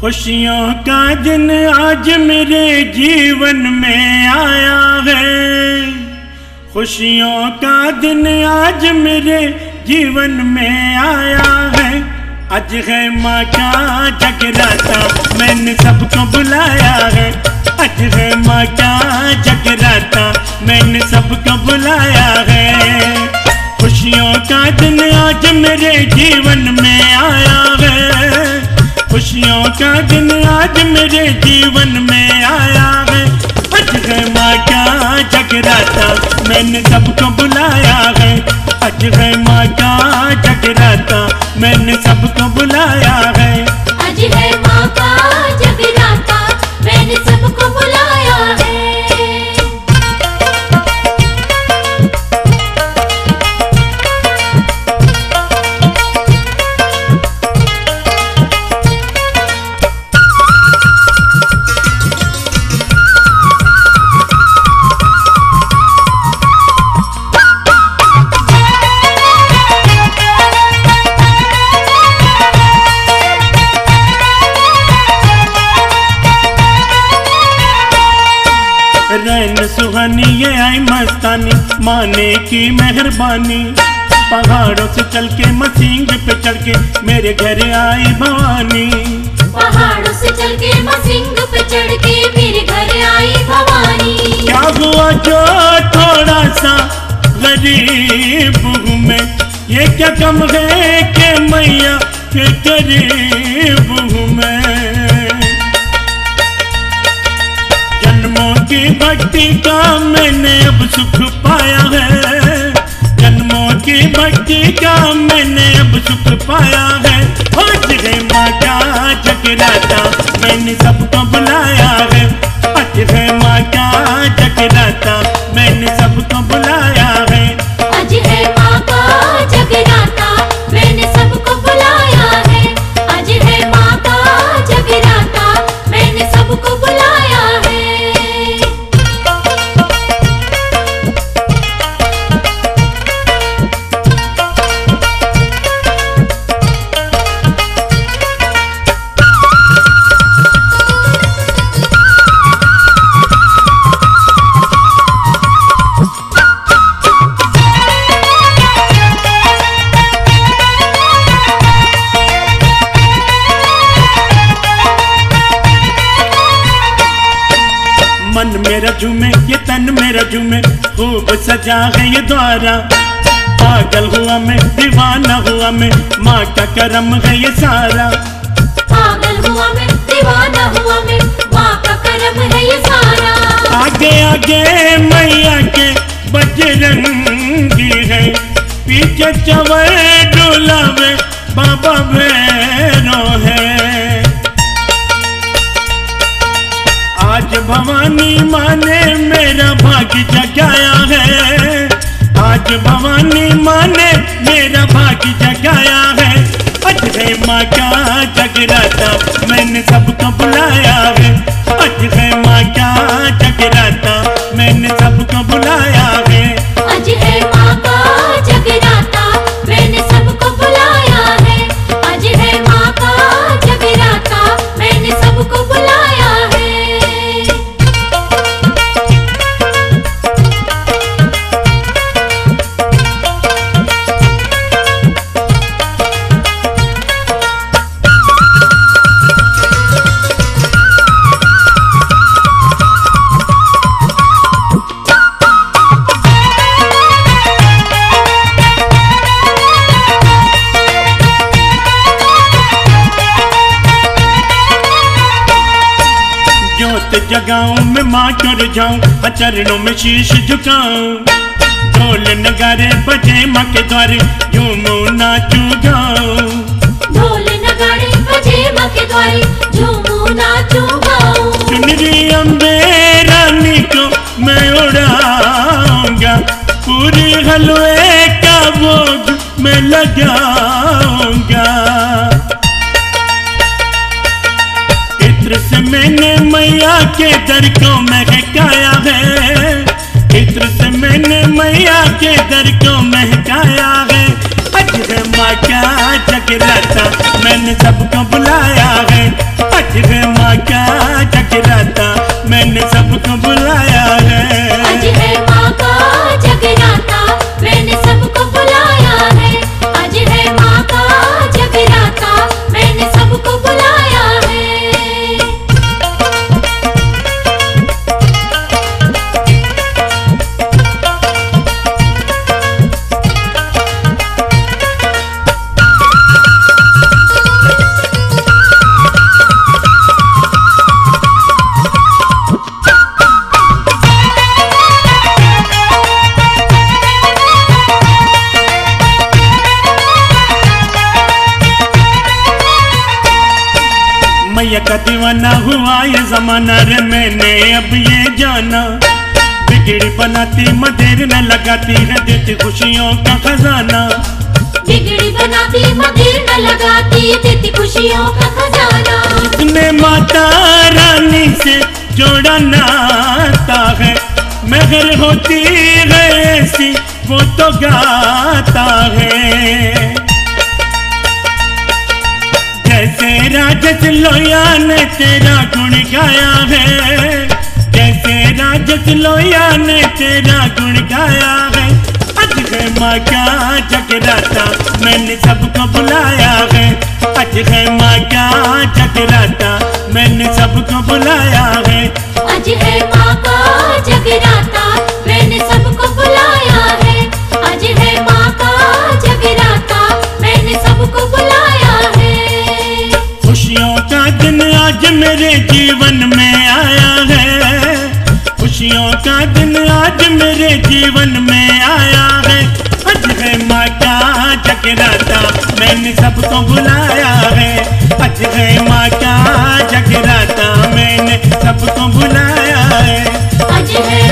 खुशियों का दिन आज मेरे जीवन में आया है। खुशियों का दिन आज मेरे जीवन में आया है। आज है माँ का जगराता, मैंने सबको बुलाया है। आज है माँ का जगराता, मैंने सबको बुलाया है। खुशियों का दिन आज मेरे जीवन में आया खुशियों का दिन आज मेरे जीवन में आया है? आज है माँ का जगराता मैंने सबको बुलाया है। आज है माँ का जगराता मैंने सबको बुलाया है। सुहानी ये आई मस्तानी माने की मेहरबानी। पहाड़ों से चल के मसींग पे चढ़ के मेरे घर आई भवानी। पहाड़ों से चल के मसिंग पे चढ़ के मेरे घर आई भवानी। क्या हुआ जो थोड़ा सा गरीब हूँ मैं? ये क्या कम है के मैया के करीब हूँ मैं? भक्ति का मैंने अब सुख पाया है। जन्मों की भक्ति का मैंने अब सुख पाया है। हो माता, जगराता, मैंने सबको बुलाया मेरा झूमे खूब सजा है ये द्वारा। पागल हुआ मैं दीवाना हुआ मैं माँ का करम है ये सारा। पागल हुआ मैं दीवाना हुआ मैं माँ का करम है ये सारा। आगे आगे मैया के बजरंगी है। पीछे चवर में बाबा भैरो है। आज भवानी माँ ने मेरा भाग्य जगाया है? आज भवानी माँ ने मेरा भाग्य जगाया है? है माँ का जगराता मैंने सबको बुलाया जोत जगाऊं मैं माँ कर जाऊँ चरणों में शीश झुकाऊं। ढोल नगारे बजे माँ के द्वारे झूमू नाचू गाऊं। ढोल नगाड़े बजे माँ के द्वारे झूमू नाचू गाऊं। चुनरी अम्बे रानी को मैं उड़ाऊँगा। पूरी हलवे का भोग मैं लगाऊँगा। इत्र से मैंने मैया के दर को महकाया है। इत्र से मैंने मैया के दर को महकाया है। है माँ का जगराता मैंने सबको बुलाया है। आज मैया का दीवाना हुआ ये जमाना रे मैंने अब ये जाना। बिगड़ी बनाती मदेर न लगाती है देती खुशियों का खजाना। बिगड़ी बनाती मदिर न लगाती देती खुशियों का खजाना। उसने माता रानी से जोड़ा नाता है मगर होती है ऐसी वो तो गाता है। राजस लोया ने तेरा गुण गाया है। जैसे राजस लोया ने तेरा गुण गाया है। है माँ का जगराता, मैंने सबको बुलाया है। आज है माँ का जगराता, मैंने सबको बुलाया है। आज है माँ का जगराता मेरे जीवन में आया है। खुशियों का दिन आज मेरे जीवन में आया है। अज है माता, जगराता, मैंने सबको बुलाया है। अज है माता, जगराता, मैंने सबको बुलाया है। आज है